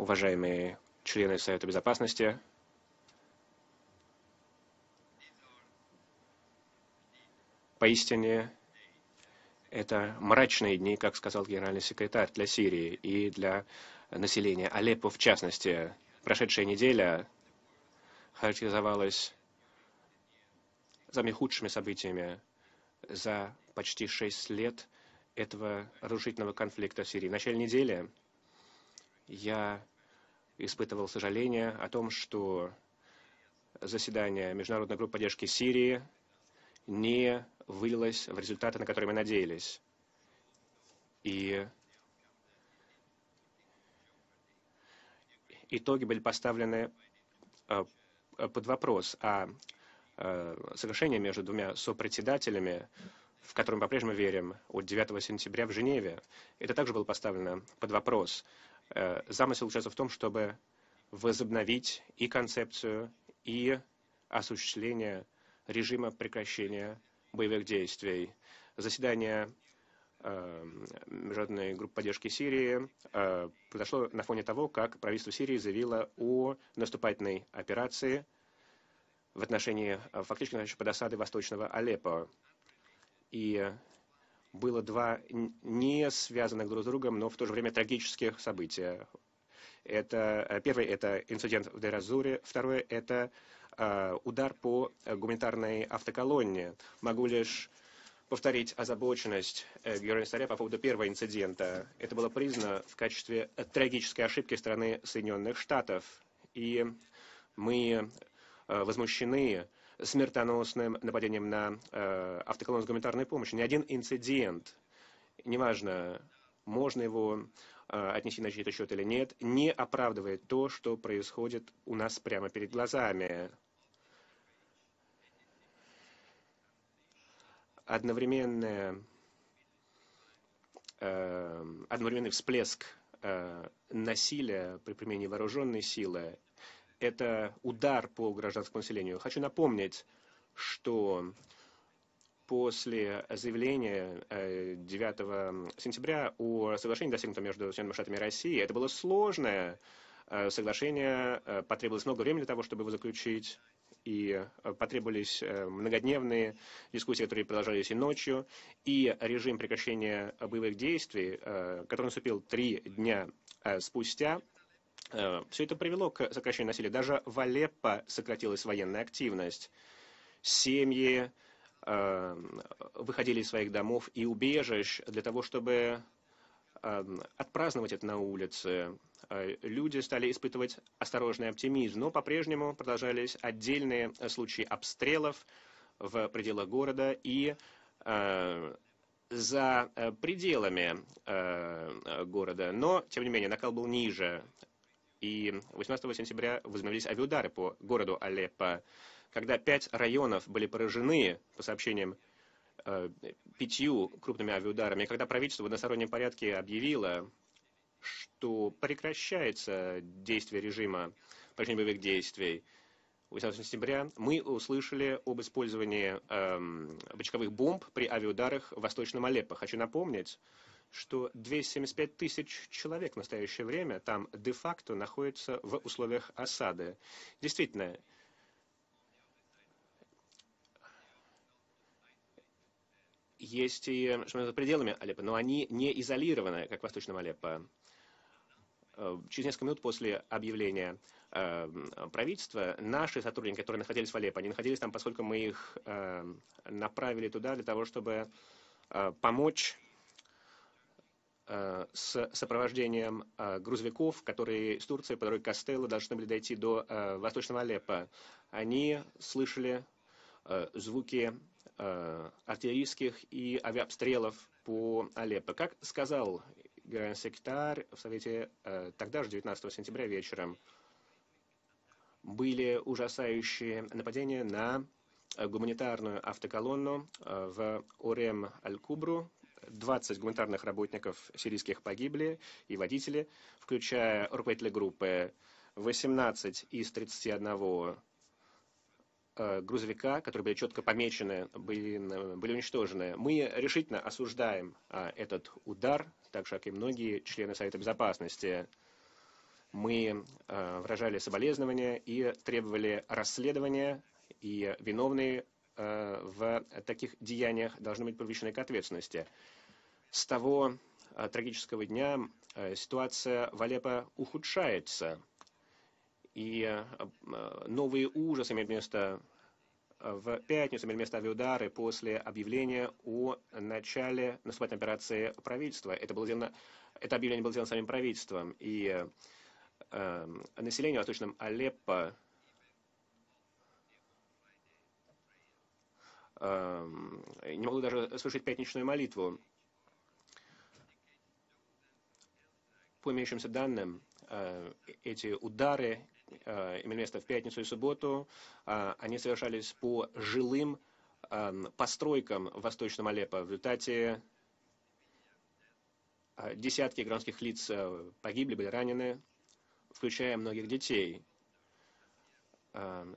уважаемые члены Совета Безопасности, поистине это мрачные дни, как сказал генеральный секретарь, для Сирии и для населения Алеппо в частности. Прошедшая неделя характеризовалась самыми худшими событиями за почти шесть лет этого разрушительного конфликта в Сирии. В начале недели я испытывал сожаление о том, что заседание Международной группы поддержки Сирии не вылилось в результаты, на которые мы надеялись. И итоги были поставлены э, под вопрос, а э, соглашение между двумя сопредседателями, в которое мы по-прежнему верим, от 9 сентября в Женеве, это также было поставлено под вопрос. Э, замысел заключается в том, чтобы возобновить и концепцию, и осуществление режима прекращения боевых действий. Заседание э, Международной группы поддержки Сирии э, произошло на фоне того, как правительство Сирии заявило о наступательной операции в отношении фактически под осадой восточного Алеппо. И было два не связанных друг с другом, но в то же время трагических события. Это, э, первый – это инцидент в Деразуре, второе – это э, удар по гуманитарной автоколонне. Могу лишь повторить озабоченность э, Георгия Старя по поводу первого инцидента. Это было признано в качестве трагической ошибки страны Соединенных Штатов. И мы э, возмущены смертоносным нападением на э, автоколонну с гуманитарной помощью. Ни один инцидент, неважно, можно его э, отнести на чей-то счет или нет, не оправдывает то, что происходит у нас прямо перед глазами. Одновременное, э, одновременный всплеск э, насилия при применении вооруженной силы это удар по гражданскому населению. Хочу напомнить, что после заявления 9 э, сентября о соглашении, достигнутом между Соединенными Штатами и Россией, это было сложное э, соглашение, э, потребовалось много времени для того, чтобы его заключить, и потребовались многодневные дискуссии, которые продолжались и ночью, и режим прекращения боевых действий, который наступил три дня спустя, Все это привело к сокращению насилия. Даже в Алеппо сократилась военная активность. Семьи э, выходили из своих домов и убежищ для того, чтобы э, отпраздновать это на улице. Люди стали испытывать осторожный оптимизм, но по-прежнему продолжались отдельные случаи обстрелов в пределах города и за пределами города. Но, тем не менее, накал был ниже и 18 сентября возобновились авиаудары по городу Алеппо, когда пять районов были поражены, по сообщениям, э, пятью крупными авиаударами, когда правительство в одностороннем порядке объявило, что прекращается действие режима прекращения боевых действий, 18 сентября мы услышали об использовании э, бочковых бомб при авиаударах в Восточном Алеппо. Хочу напомнить, что 275 тысяч человек в настоящее время там де-факто находятся в условиях осады. Действительно, есть и что за пределами Алеппо, но они не изолированы, как в Восточном Алеппо. Э, через несколько минут после объявления э, правительства наши сотрудники, которые находились в Алеппо, они находились там, поскольку мы их э, направили туда для того, чтобы помочь Э, с сопровождением э, грузовиков, которые из Турции по дороге Костелло должны были дойти до э, Восточного Алеппо. Они слышали звуки артиллерийских и авиаобстрелов по Алеппо. Как сказал генеральный секретарь в Совете тогда же, 19 сентября вечером, были ужасающие нападения на гуманитарную автоколонну в Орем-Аль-Кубру, 20 гуманитарных работников сирийских погибли и водители, включая руководителя группы, 18 из 31 э, грузовика, которые были четко помечены, были, были уничтожены. Мы решительно осуждаем а, этот удар, так же, как и многие члены Совета Безопасности. Мы выражали соболезнования и требовали расследования, и виновные в таких деяниях должны быть привлечены к ответственности. С того трагического дня ситуация в Алеппо ухудшается, и новые ужасы имеют место в пятницу имели место авиаудары после объявления о начале наступательной операции правительства. Это, было сделано, это объявление было сделано самим правительством. И э, население в Восточном Алеппо не могло даже слышать пятничную молитву. По имеющимся данным, э, эти удары Э, имели место в пятницу и субботу. А, они совершались по жилым эм, постройкам в Восточном Алеппо. В результате э, десятки гражданских лиц э, погибли, были ранены, включая многих детей. Эм,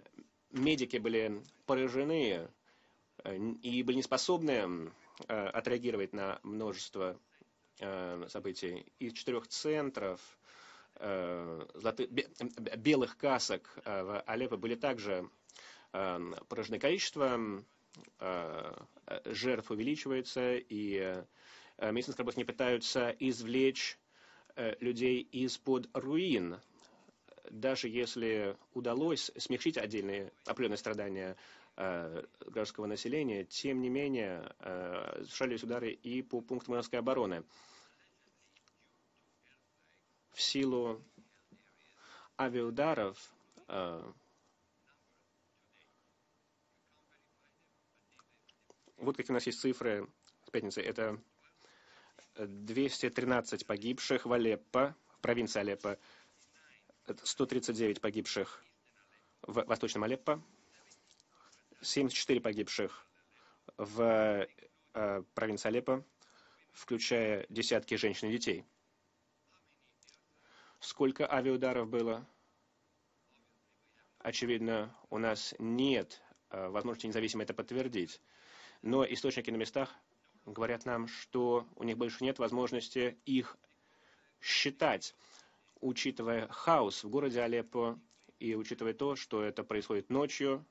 медики были поражены и были не способны отреагировать на множество событий. Из четырех центров Э, золотых, белых касок э, в Алеппо были также э, поражены. Количество жертв увеличивается, и медицинские работники пытаются извлечь людей из-под руин. Даже если удалось смягчить отдельные определенные страдания гражданского населения, тем не менее совершались удары и по пунктам воинской обороны. В силу авиаударов э, вот какие у нас есть цифры с пятницы. Это 213 погибших в Алеппо, в провинции Алеппо, 139 погибших в Восточном Алеппо, 74 погибших в э, провинции Алеппо, включая десятки женщин и детей. Сколько авиаударов было? Очевидно, у нас нет э, возможности независимо это подтвердить. Но источники на местах говорят нам, что у них больше нет возможности их считать, учитывая хаос в городе Алеппо и учитывая то, что это происходит ночью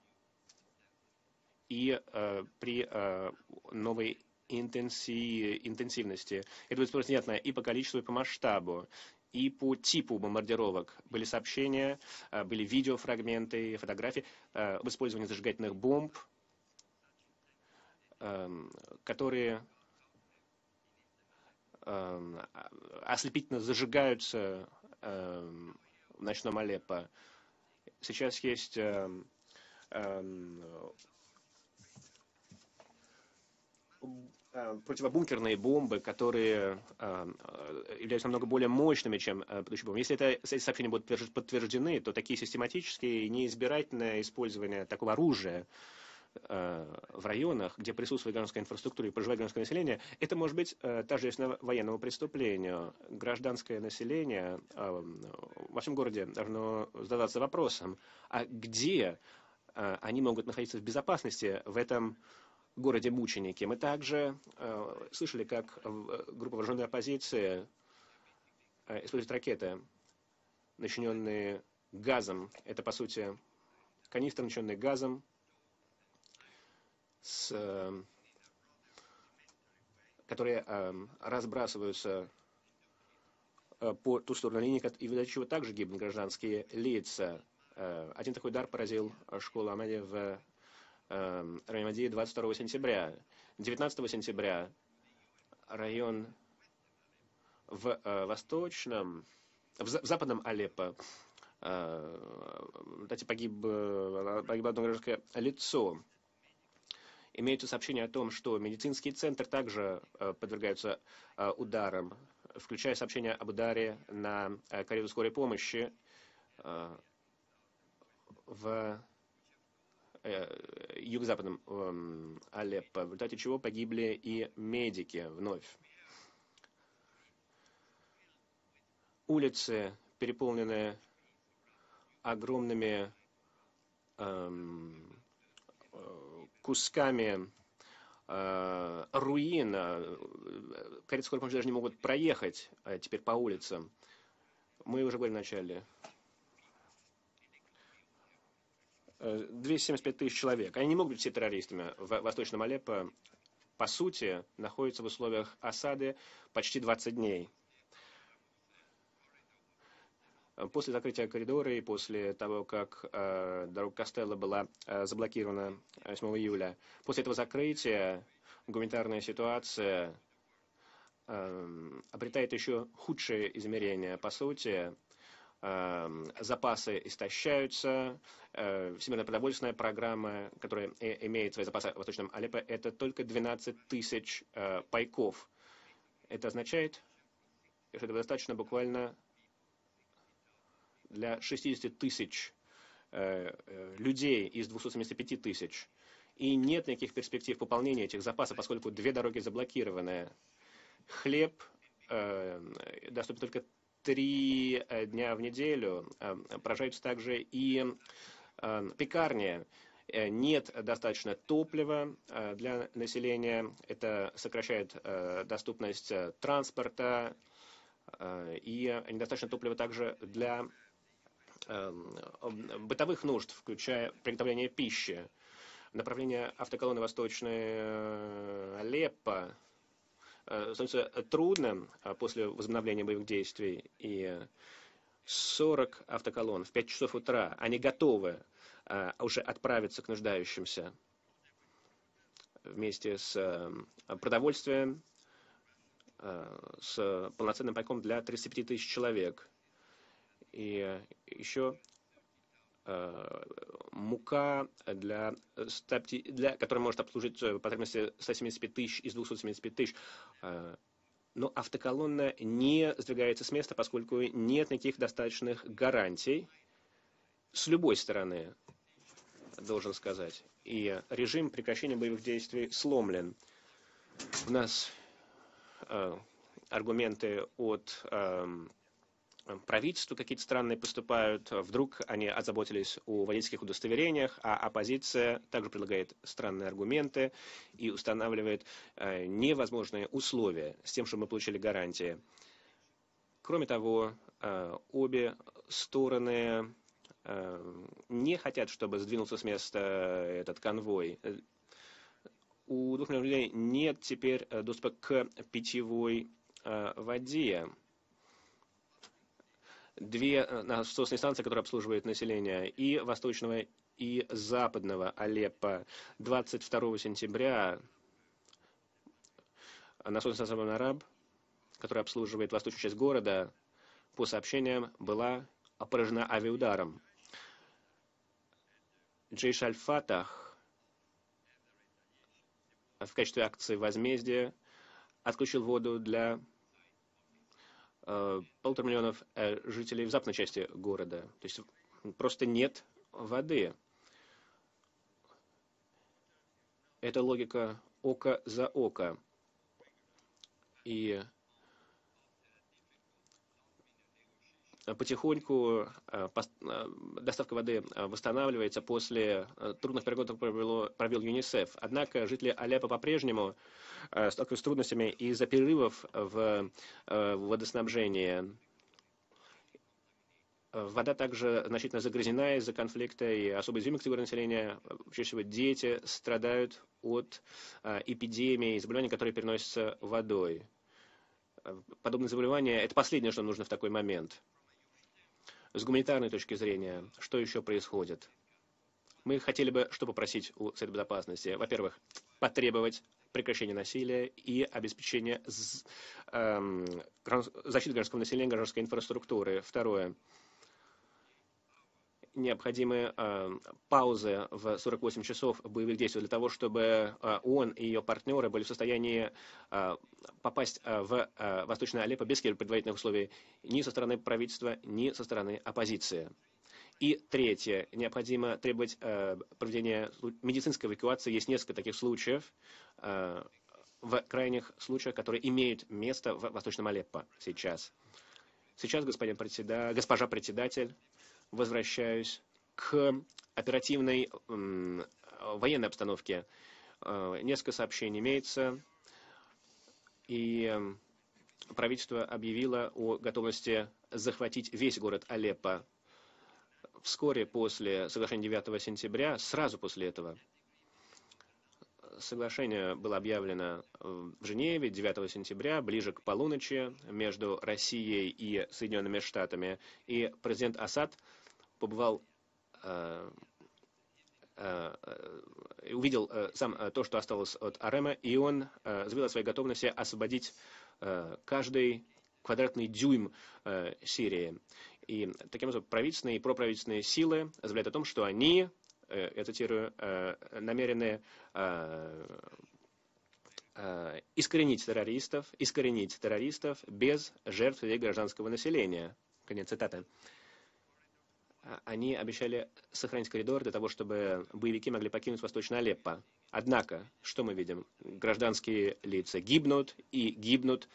и э, при э, новой интенси, интенсивности. Это будет понятно и по количеству, и по масштабу и по типу бомбардировок. Были сообщения, э, были видеофрагменты, фотографии об использовании зажигательных бомб, эм, которые эм, ослепительно зажигаются эм, в ночном Алеппо. Сейчас есть противобункерные бомбы, которые э, являются намного более мощными, чем э, предыдущие бомбы. Если это, эти сообщения будут подтверждены, то такие систематические и неизбирательное использование такого оружия в районах, где присутствует гражданская инфраструктура и проживает гражданское население, это может быть тождественно военному преступлению. Гражданское население во всем городе должно задаться вопросом, а где они могут находиться в безопасности в этом городе Мученики. Мы также э, слышали, как э, группа вооруженной оппозиции э, использует ракеты, начиненные газом. Это, по сути, канистр, начиненный газом, с, э, которые э, разбрасываются э, по ту сторону линии, и из-за чего также гибнут гражданские лица. Э, один такой удар поразил школу Амади в район Мадии 22 сентября. 19 сентября район в э, восточном, в, в западном Алеппо, э, кстати, погиб, э, погибло одно гражданское лицо. Имеются сообщения о том, что медицинский центр также подвергаются ударам, включая сообщения об ударе на карету скорой помощи в Э, юго-западном эм, Алеппо, в результате чего погибли и медики вновь. Улицы переполнены огромными эм, кусками э, руин. Кареты скорой помощи даже не могут проехать э, теперь по улицам. Мы уже говорили в начале. 275 тысяч человек. Они не могут быть все террористами. В Восточном Алеппо, по сути, находятся в условиях осады почти 20 дней. После закрытия коридора и после того, как э, дорога Костелло была э, заблокирована 8 июля, после этого закрытия гуманитарная ситуация э, обретает еще худшее измерение. По сути, запасы истощаются, э, Всемирная продовольственная программа, которая имеет свои запасы в Восточном Алеппо, это только 12 тысяч э, пайков. Это означает, что это достаточно буквально для 60 тысяч э, людей из 275 тысяч. И нет никаких перспектив пополнения этих запасов, поскольку две дороги заблокированы. Хлеб доступен только три дня в неделю. Поражаются также и пекарни. Нет достаточно топлива для населения. Это сокращает доступность транспорта. И недостаточно топлива также для Эм, бытовых нужд, включая приготовление пищи. Направление автоколонны Восточной э, Алеппо э, становится трудным э, после возобновления боевых действий. И 40 автоколонн в 5 часов утра, они готовы уже отправиться к нуждающимся вместе с продовольствием, с полноценным пайком для 35 тысяч человек. И еще э, мука, для, для, которая может обслужить э, потребности 175 тысяч из 275 тысяч. Э, но автоколонна не сдвигается с места, поскольку нет никаких достаточных гарантий с любой стороны, должен сказать. И режим прекращения боевых действий сломлен. У нас э, аргументы от э, правительству какие-то странные поступают, вдруг они озаботились о водительских удостоверениях, а оппозиция также предлагает странные аргументы и устанавливает э, невозможные условия с тем, чтобы мы получили гарантии. Кроме того, э, обе стороны э, не хотят, чтобы сдвинулся с места этот конвой. У двух миллионов людей нет теперь доступа к питьевой воде две э, насосные станции, которые обслуживают население и восточного, и западного Алеппо. 22 сентября насосная станция Монараб, которая обслуживает восточную часть города, по сообщениям, была поражена авиаударом. Джейш Аль-Фатах в качестве акции возмездия отключил воду для полутора миллионов э, жителей в западной части города. То есть просто нет воды. Это логика око за око. И потихоньку э, э, доставка воды э, восстанавливается после трудных переговоров, провел, провел ЮНИСЕФ. Однако жители Аляпа по-прежнему сталкиваются с трудностями из-за перерывов в водоснабжении. Вода также значительно загрязнена из-за конфликта, и особо уязвимые категории населения, чаще всего дети, страдают от эпидемии заболеваний, которые переносятся водой. Подобные заболевания – это последнее, что нужно в такой момент. С гуманитарной точки зрения, что еще происходит? Мы хотели бы что попросить у Совета Безопасности? Во-первых, потребовать прекращения насилия и обеспечения эм, защиты гражданского населения, гражданской инфраструктуры. Второе необходимы э, паузы в 48 часов боевых действий для того, чтобы э, ООН и ее партнеры были в состоянии э, попасть э, в э, Восточное Алеппо без предварительных условий ни со стороны правительства, ни со стороны оппозиции. И третье, необходимо требовать э, проведения медицинской эвакуации. Есть несколько таких случаев, э, в крайних случаях, которые имеют место в Восточном Алеппо сейчас. Сейчас, господин председа... госпожа председатель, возвращаюсь к оперативной военной обстановке. Э, несколько сообщений имеется. И правительство объявило о готовности захватить весь город Алеппо. Вскоре после соглашения 9 сентября, сразу после этого, соглашение было объявлено в Женеве 9 сентября, ближе к полуночи, между Россией и Соединенными Штатами. И президент Асад побывал э, э, увидел э, сам то, что осталось от Арема, и он заявил о своей готовности освободить каждый квадратный дюйм Сирии. И таким образом правительственные и проправительственные силы заявляют о том, что они Э, я цитирую, э, намерены э, искоренить террористов, искоренить террористов без жертв среди гражданского населения. Конец цитаты. Они обещали сохранить коридор для того, чтобы боевики могли покинуть Восточное Алеппо. Однако, что мы видим? Гражданские лица гибнут и гибнут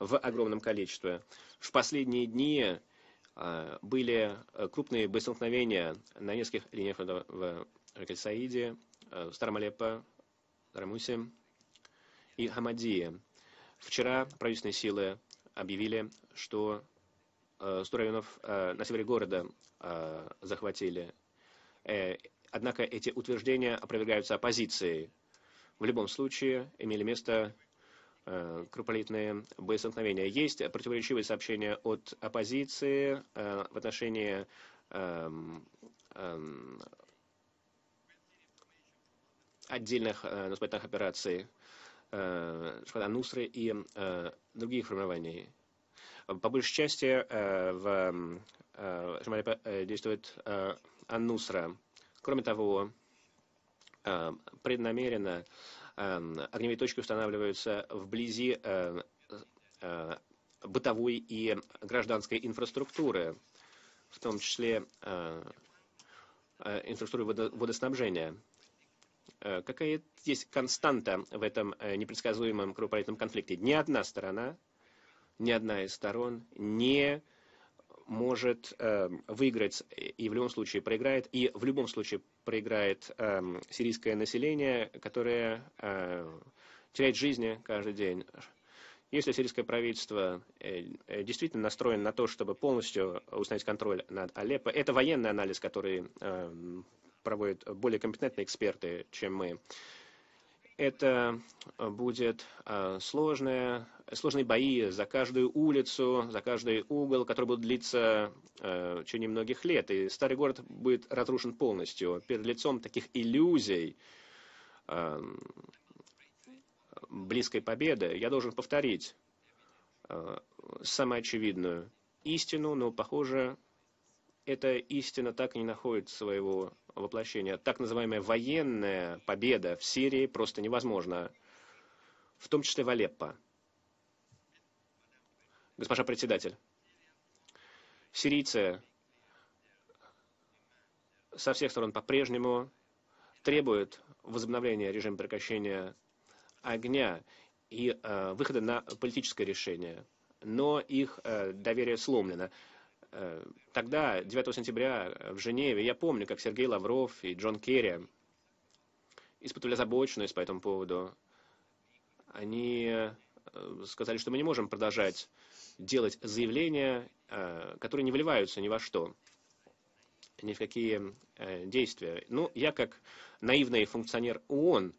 в огромном количестве. В последние дни а, были э, крупные боестолкновения на нескольких линиях в Ракель-Саиде, э, в Старом Алеппо, Рамусе и Хамадии. Вчера правительственные силы объявили, что 100 э, районов на севере города захватили. Однако эти утверждения опровергаются оппозицией. В любом случае имели место Э, кровопролитные боестолкновения. Есть противоречивые сообщения от оппозиции э, в отношении эм, эм, отдельных э, наступательных операций Шхада Нусры и других формирований. По большей части в Шамале действует Аннусра. Кроме того, преднамеренно огневые точки устанавливаются вблизи э, э, бытовой и гражданской инфраструктуры, в том числе э, инфраструктуры водоснабжения. Какая есть константа в этом непредсказуемом кровопролитном конфликте? Ни одна сторона, ни одна из сторон не может э, выиграть и в любом случае проиграет, и в любом случае проиграет э, сирийское население, которое э, теряет жизни каждый день. Если сирийское правительство э, э, действительно настроено на то, чтобы полностью установить контроль над Алеппо, это военный анализ, который проводят более компетентные эксперты, чем мы. Это будет сложная сложные бои за каждую улицу, за каждый угол, который будут длиться э, в течение многих лет. И старый город будет разрушен полностью. Перед лицом таких иллюзий э, близкой победы я должен повторить э, самую очевидную истину, но, похоже, эта истина так и не находит своего воплощения. Так называемая военная победа в Сирии просто невозможна, в том числе в Алеппо. Госпожа председатель, сирийцы со всех сторон по-прежнему требуют возобновления режима прекращения огня и э, выхода на политическое решение. Но их э, доверие сломлено. Э, тогда, 9 сентября в Женеве, я помню, как Сергей Лавров и Джон Керри испытывали озабоченность по этому поводу. Они э, сказали, что мы не можем продолжать делать заявления, э, которые не вливаются ни во что, ни в какие э, действия. Ну, я как наивный функционер ООН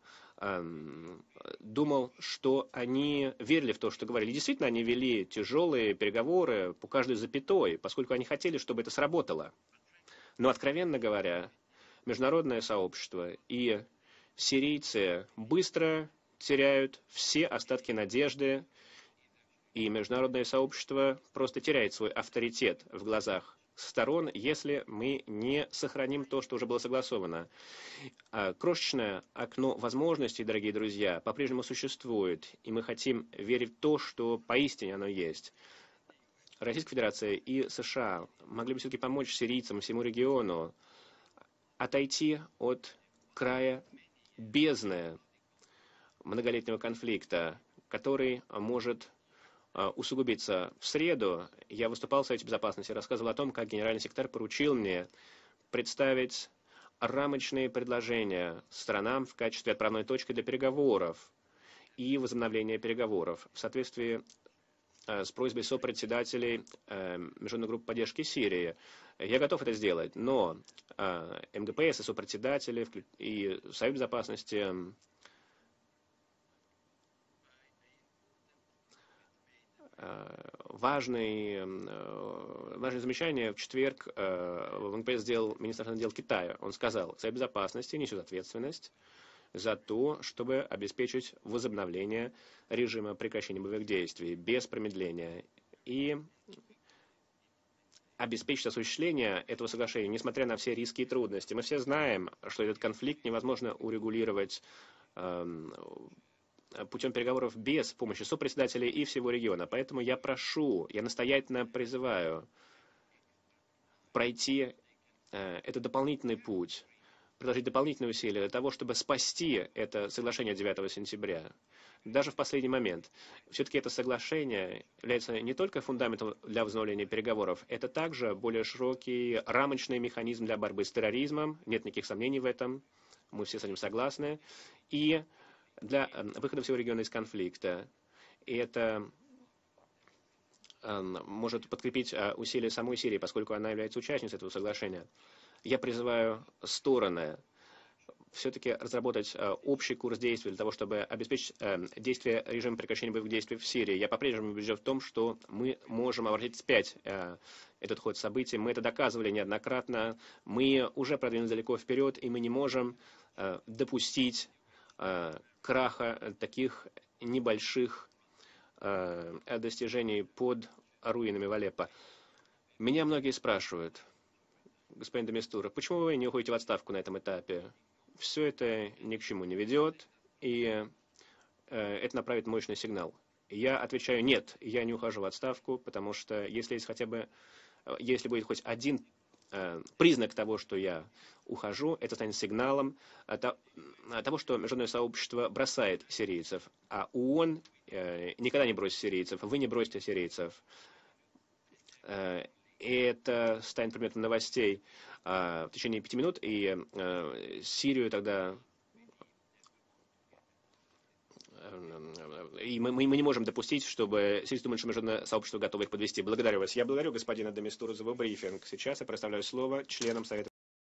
думал, что они верили в то, что говорили. Действительно, они вели тяжелые переговоры по каждой запятой, поскольку они хотели, чтобы это сработало. Но, откровенно говоря, международное сообщество и сирийцы быстро теряют все остатки надежды и международное сообщество просто теряет свой авторитет в глазах сторон, если мы не сохраним то, что уже было согласовано. А, крошечное окно возможностей, дорогие друзья, по-прежнему существует, и мы хотим верить в то, что поистине оно есть. Российская Федерация и США могли бы все-таки помочь сирийцам, всему региону отойти от края бездны многолетнего конфликта, который может усугубиться. В среду я выступал в Совете Безопасности, рассказывал о том, как генеральный секретарь поручил мне представить рамочные предложения странам в качестве отправной точки для переговоров и возобновления переговоров в соответствии с просьбой сопредседателей Международной группы поддержки Сирии. Я готов это сделать, но МГПС и сопредседатели и Совет Безопасности важный, важное замечание в четверг в МПС сделал министр дел Китая. Он сказал, Совет Безопасности несет ответственность за то, чтобы обеспечить возобновление режима прекращения боевых действий без промедления и обеспечить осуществление этого соглашения, несмотря на все риски и трудности. Мы все знаем, что этот конфликт невозможно урегулировать эм, путем переговоров без помощи сопредседателей и всего региона. Поэтому я прошу, я настоятельно призываю пройти э, этот дополнительный путь приложить дополнительные усилия для того, чтобы спасти это соглашение 9 сентября, даже в последний момент. Все-таки это соглашение является не только фундаментом для возобновления переговоров, это также более широкий рамочный механизм для борьбы с терроризмом, нет никаких сомнений в этом, мы все с этим согласны, и для э, выхода всего региона из конфликта. И это э, может подкрепить э, усилия самой Сирии, поскольку она является участницей этого соглашения. Я призываю стороны все-таки разработать э, общий курс действий для того, чтобы обеспечить э, действие режима прекращения боевых действий в Сирии. Я по-прежнему убежден в том, что мы можем обратить вспять этот ход событий. Мы это доказывали неоднократно. Мы уже продвинулись далеко вперед, и мы не можем допустить краха таких небольших достижений под руинами Валеппо. Меня многие спрашивают, господин Доместура, почему вы не уходите в отставку на этом этапе? Все это ни к чему не ведет, и э, это направит мощный сигнал. Я отвечаю нет, я не ухожу в отставку, потому что если есть хотя бы, э, если будет хоть один э, признак того, что я ухожу, это станет сигналом э, того, что международное сообщество бросает сирийцев, а ООН э, никогда не бросит сирийцев, вы не бросите сирийцев. Э, и это станет предметом новостей в течение пяти минут, и Сирию тогда и мы, мы, не можем допустить, чтобы что международное сообщество готово их подвести. Благодарю вас. Я благодарю господина Демистура за брифинг. Сейчас я представляю слово членам Совета